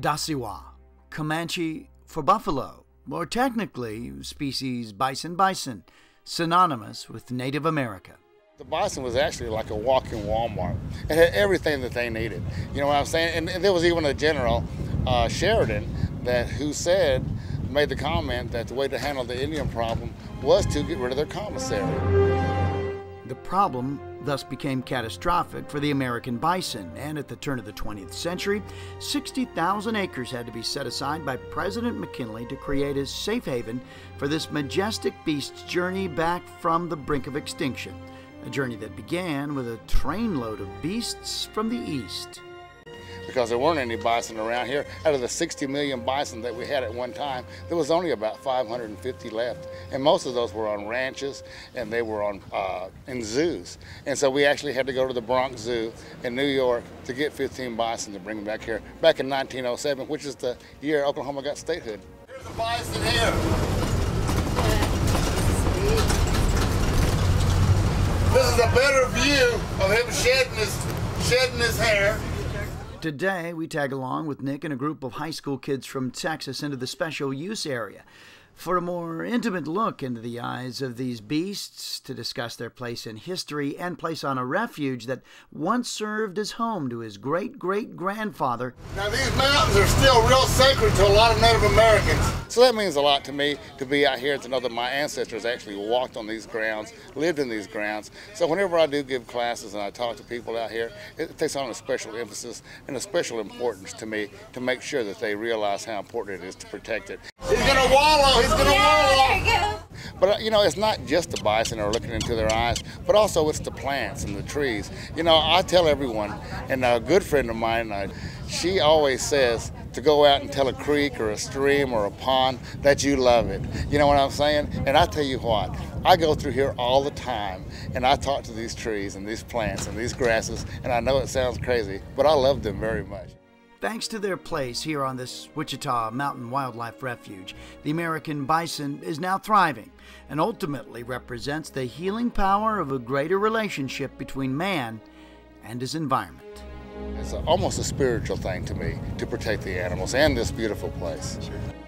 Dasiwa, Comanche for buffalo, or technically species bison bison, synonymous with Native America. The bison was actually like a walking Walmart. It had everything that they needed. You know what I'm saying? And, and there was even a general, uh, Sheridan, that who said, made the comment that the way to handle the Indian problem was to get rid of their commissary. The problem thus became catastrophic for the American bison, and at the turn of the 20th century, 60,000 acres had to be set aside by President McKinley to create a safe haven for this majestic beast's journey back from the brink of extinction a journey that began with a trainload of beasts from the east. Because there weren't any bison around here. Out of the 60 million bison that we had at one time, there was only about 550 left. And most of those were on ranches and they were on uh, in zoos. And so we actually had to go to the Bronx Zoo in New York to get 15 bison to bring them back here, back in 1907, which is the year Oklahoma got statehood. There's a bison here. This is a better view of him shedding his, shedding his hair. Today, we tag along with Nick and a group of high school kids from Texas into the special use area for a more intimate look into the eyes of these beasts, to discuss their place in history and place on a refuge that once served as home to his great great grandfather. Now, these mountains are still real sacred to a lot of Native Americans. So that means a lot to me to be out here to know that my ancestors actually walked on these grounds, lived in these grounds. So whenever I do give classes and I talk to people out here, it takes on a special emphasis and a special importance to me to make sure that they realize how important it is to protect it. He's gonna wallow. He's gonna yeah, wallow. But uh, you know, it's not just the bison are looking into their eyes, but also it's the plants and the trees. You know, I tell everyone, and a good friend of mine, uh, she always says to go out and tell a creek or a stream or a pond that you love it. You know what I'm saying? And I tell you what, I go through here all the time and I talk to these trees and these plants and these grasses, and I know it sounds crazy, but I love them very much. Thanks to their place here on this Wichita Mountain Wildlife Refuge, the American bison is now thriving and ultimately represents the healing power of a greater relationship between man and his environment. It's almost a spiritual thing to me to protect the animals and this beautiful place. Sure.